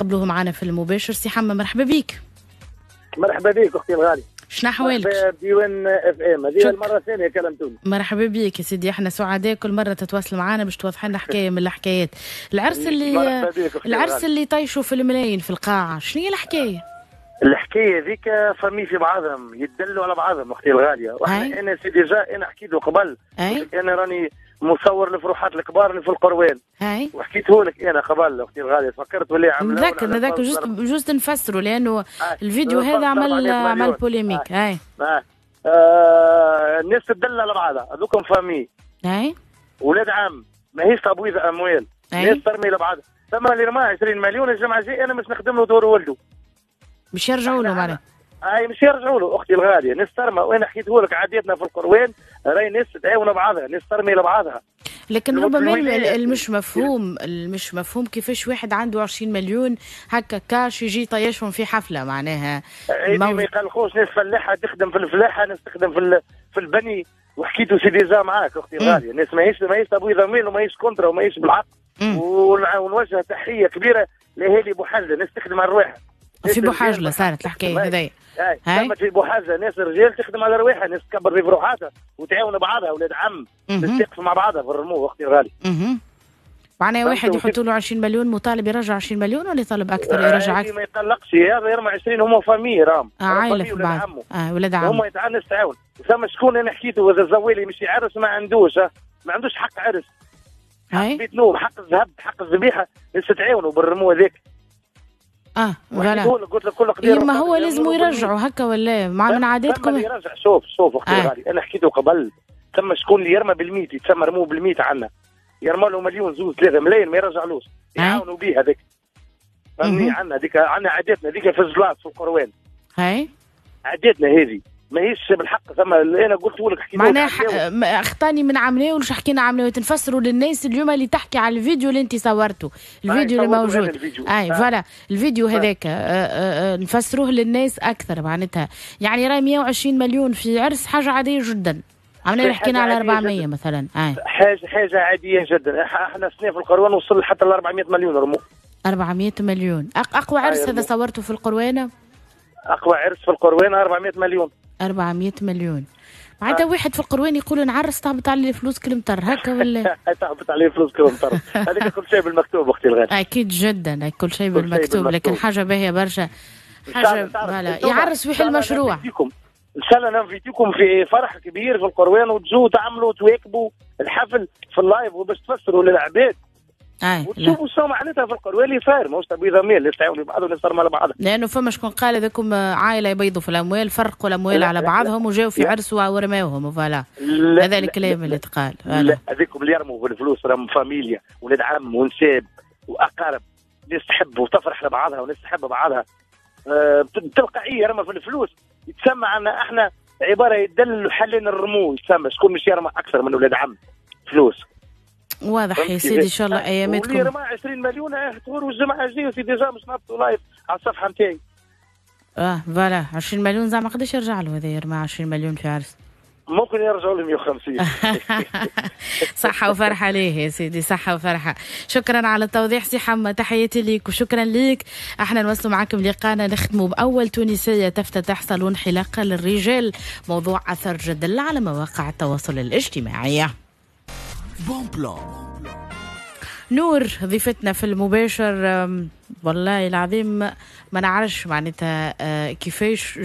قبله معنا في المباشر. سي حمى مرحبا بك مرحبا بك أختي الغالي. شنو أحوالك؟ بديوان اف ام هذه المرة الثانية كلمتوني مرحبا بك يا سيدي. إحنا سعداء كل مرة تتواصل معنا باش توضح لنا حكاية من الحكايات. العرس اللي العرس. اللي طيشوا في الملايين في القاعة شنو هي الحكاية؟ الحكاية ذيك famille في بعضهم يدلوا على بعضهم أختي الغالية. أنا c'est déjà أنا حكيت له قبل. أنا راني مصور الفروحات الكبار اللي في القروان هاي. وحكيته لك أنا قبل أختي الغاليه فكرت باللي عملوا نذكر نذكر juste juste نفسروا لأنه آه. الفيديو هذا عمل عمل. polémique هاي. آه. آه. الناس تدل على بعضها. هذوكم famille هاي. ولاد عم. ماهيش تبييض أموال. أي. ناس ترمي لبعضها ثم اللي رماه 20 مليون الجمعة الجاية أنا مش نخدم له دور ولده. باش يرجعوا له معناها. هاي مش يرجعوا له أختي الغالية. ناس ترمى. وأنا حكيت لك عاديتنا في القروان راهي ناس تعاون بعضها ناس ترمي لبعضها. لكن ربما. المش مفهوم المش مفهوم كيفاش واحد عنده 20 مليون هكا كاش يجي طيشهم في حفلة معناها. هذه موز- ما يقلقوش ناس فلاحة تخدم في الفلاحة ناس تخدم في في البني. وحكيتوا c'est déjà معاك أختي الغاليه ناس ماهيش ماهيش تبييض اموال وماهيش كونترا وماهيش بالعقل. ونوجه تحية كبيرة لاهالي بوحجلة ناس تخدم على ناس في بوحاجلة صارت الحكاية. هذيا هاي في بوحجلة ناس رجال تخدم على رواحها ناس تكبر في روحاتها وتعاون بعضها أولاد عم. تستقف مع بعضها في الرمو أختي الغالي أها معناها واحد يحط له 20 مليون مطالب يرجع 20 مليون ولا يطالب أكثر يرجع أكثر ما يقلقش هذا يرمى 20 هم famille رام. آه عائلة في بعض. آه ولاد هم عم يتعاون تعاون. ثم شكون أنا حكيته هذا الزوالي مش يعرس ما عندوش ها. ما عندوش حق عرس. هاي؟ بيت نوم حق الذهب حق الذبيحة لسه تعاونوا بالرمو هذاك آه voilà. لك قلت لك كل قضيه إيه ما هو لازم يرجعوا هكا ولا مع من عاداتكم؟ يرجع. شوف شوف أختي آه. الغالي أنا حكيته قبل ثم شكون اللي يرمى بالميت يتسمى رموه بالميت عنا. يرمى له مليون زوز ثلاثة ملايين ما يرجعلوش. آه. يعاونوا به هذاك. فهمني. عنا هذيك عنا عاداتنا هذيك في الزلاط في القروان. هاي. عاداتنا هذه. ماهيش بالحق ثم اللي أنا قلت لك معناها أخطأني من عملية وش حكينا عملية. تنفسروا للناس اليوم اللي تحكي على الفيديو اللي انت صورته. الفيديو اللي موجود. الفيديو. أي. فوالا. الفيديو. هذاك. نفسروه للناس أكثر معناتها. يعني راي 120 مليون في عرس حاجة عادية جدا. عملنا حكينا على عادية 400 جداً. مثلا. أي. حاجة حاجة عادية جدا. إحنا سنه في القروان وصل حتى ل 400 مليون رمو. 400 مليون. أقوى عرس. هذا صورته في القروانة؟ أقوى عرس في القروان 400 مليون. 400 مليون. معناتها واحد في القروان يقول نعرس تهبط علي الفلوس كلمتر هكا ولا؟ تهبط عليه فلوس كلهم طرف هذيك كل شيء بالمكتوب أختي الغاليه أكيد جدا كل شيء بالمكتوب لكن. حاجة باهية برشا. حاجة voilà. يعرس ويحل أنا مشروع نفيتكم. ان شاء الله ننفيتكم في فرح كبير في القروان وتجوا تعملوا تواكبوا الحفل في ال live وباش تفسروا للعباد. وتشوفوا شنو معناتها في القروان اللي صاير ماهوش تبييض اموال اللي تعاونوا بعض والناس ترمى على بعضها لأنه فما شكون قال هذاكم عائلة يبيضوا في الأموال فرقوا الأموال لا، على بعضهم وجاوا في. عرس ورماوهم voilà لا- هذا لا- الكلام لا- اللي تقال لا هذيكم اللي يرموا في الفلوس راهم فاميليا ولاد عم ونساب وأقارب ناس تحب وتفرح لبعضها وناس تحب بعضها. آه، تلقائية يرمى في الفلوس. يتسمى عنا إحنا عبارة يدل حلين الرمو يتسمى. شكون مش يرمى أكثر من ولاد عم؟ فلوس. واضح يا سيدي إن شاء الله واللي أياماتكم. رمى 20 مليون تقول والجمعه الجاية c'est déjà مش نهبطوا live على الصفحة نتاعي. آه voilà 20 مليون زعما قداش يرجع له هذا يرمى 20 مليون في عرس؟ ممكن يرجعوا ل 150 صحة وفرحة ليه يا سيدي صحة وفرحة. شكرا على التوضيح سي حمى تحياتي ليك وشكرا ليك. أحنا نوصلوا معكم لقانا نختموا بأول تونسية تفتتح صالون حلاقة للرجال موضوع أثر جدل على مواقع التواصل الاجتماعي. bon plan. نور ضيفتنا في المباشر والله العظيم ما نعرفش معناتها آه، كيفاش